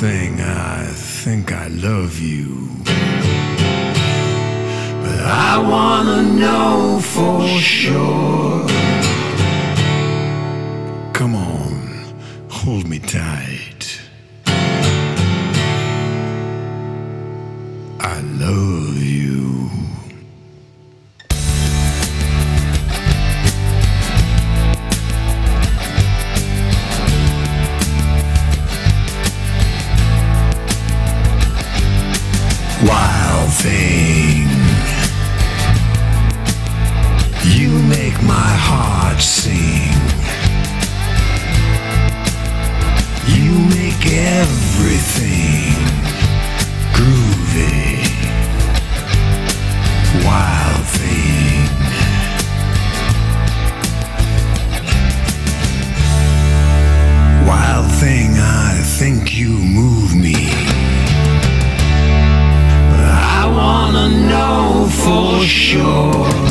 thing, I think I love you. But I wanna know for sure. Come on, hold me tight. I love Thing, you make my heart sing. You make everything groovy. Wild thing. Wild thing, I think you move me. Sure.